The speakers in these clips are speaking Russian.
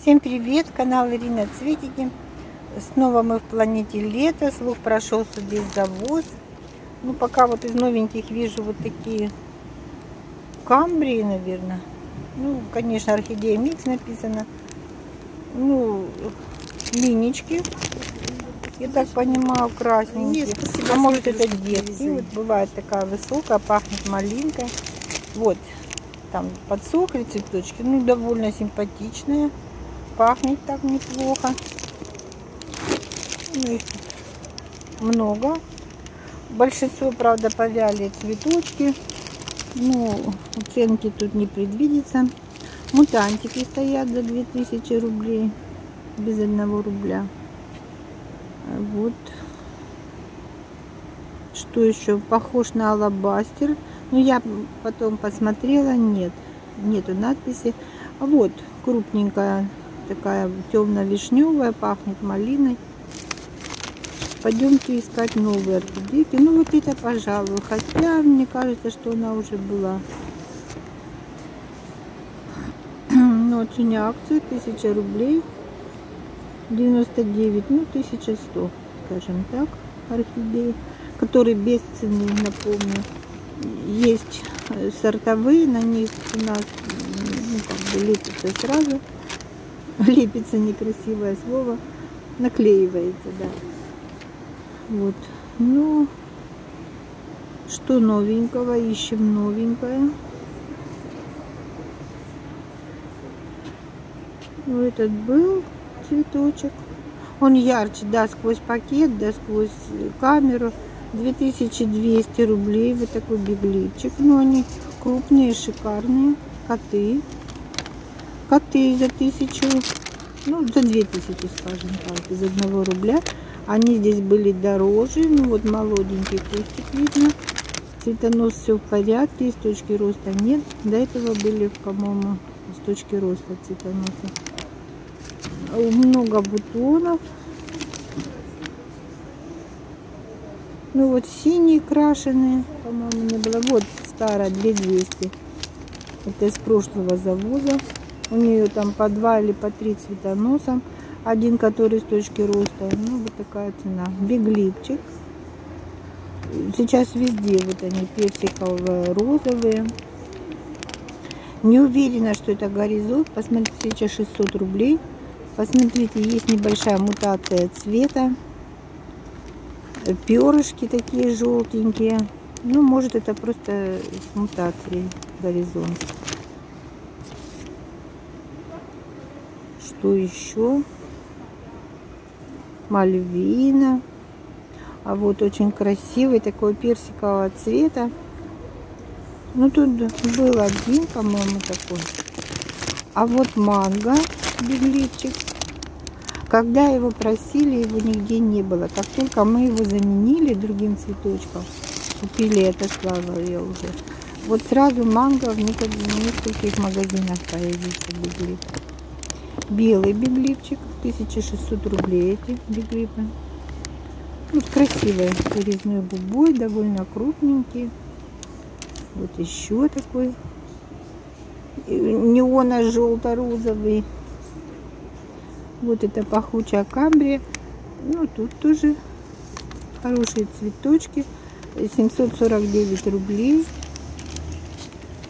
Всем привет, канал Ирина Цветики. Снова мы в планете лето. Слух прошелся без завоз. Ну, пока вот из новеньких вижу вот такие камбрии, наверное. Ну, конечно, орхидея микс написано. Ну, минички. Я так понимаю, красненькие. Нет, спасибо, а может это детки. Вот бывает такая высокая, пахнет малинкой. Вот, там подсохли цветочки. Ну, довольно симпатичные пахнет так неплохо. Ну, их много. Большинство, правда, повяли цветочки. Ну, ценки тут не предвидится. Мутантики стоят за 2000 рублей. Без одного рубля. Вот. Что еще? Похож на алабастер. Но я потом посмотрела. Нет. Нету надписи. Вот крупненькая такая темно-вишневая, пахнет малиной. Пойдемте искать новые орхидейки. Ну вот это, пожалуй. Хотя мне кажется, что она уже была. Но сегодня акции 1000 рублей. 99, ну 1100, скажем так, орхидеи, которые бесценные, напомню. Есть сортовые, на них у нас ну, как бы лепится сразу лепится некрасивое слово, наклеивается, да. Вот. Ну, что новенького, ищем новенькое. Ну, этот был цветочек. Он ярче, да, сквозь пакет, да, сквозь камеру. 2200 рублей. Вот такой бегличик. Ну, они крупные, шикарные. Коты коты за тысячу, ну, за две тысячи, скажем так, из одного рубля. Они здесь были дороже, ну, вот молоденький кустик видно. Цветонос все в порядке, с точки роста нет. До этого были, по-моему, с точки роста цветоноса. Много бутонов. Ну вот синие крашеные, по-моему, не было. Вот старая 2200. Это из прошлого завоза. У нее там по два или по три цветоноса. Один, который с точки роста. Ну, вот такая цена. Биглипчик. Сейчас везде вот они персиковые, розовые. Не уверена, что это горизонт. Посмотрите, сейчас 600 рублей. Посмотрите, есть небольшая мутация цвета. Перышки такие желтенькие. Ну, может, это просто с мутацией горизонт. Что еще? Мальвина. А вот очень красивый, такой персикового цвета. Ну, тут был один, по-моему, такой. А вот манго, бегличик. Когда его просили, его нигде не было. Как только мы его заменили другим цветочком, купили это, слава я уже. Вот сразу манго в нескольких магазинах появился беглик. Белый биглипчик, 1600 рублей эти биглипы. Вот красивые, с резной губой, довольно крупненькие. Вот еще такой неоно-желто-розовый. Вот это пахучая камбрия. Ну, тут тоже хорошие цветочки. 749 рублей.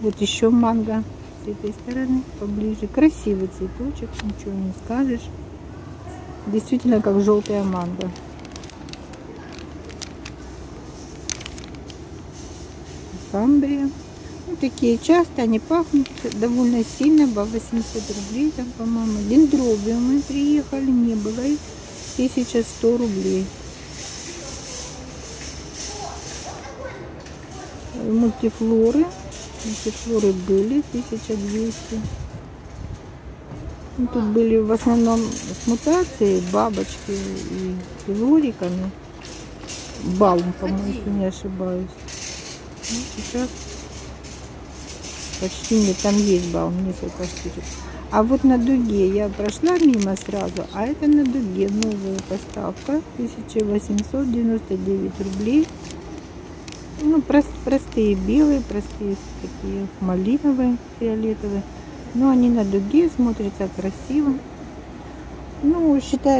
Вот еще манго с этой стороны поближе. Красивый цветочек, ничего не скажешь. Действительно, как желтая манго. Камбрия. Ну, такие часто, они пахнут довольно сильно, по 800 рублей там, по-моему. Дендробиумы приехали, не было их, 1100 рублей. Мультифлоры эти флоры были 1200. Ну, тут были в основном с мутацией бабочки и флориками. Балм, по-моему, если не ошибаюсь. Ну, сейчас почти нет, там есть балм, несколько штучек. А вот на дуге я прошла мимо сразу, а это на дуге новая поставка 1899 рублей. Ну, прост, простые белые, простые такие малиновые, фиолетовые. Но они на дуге смотрятся красиво. Ну, считает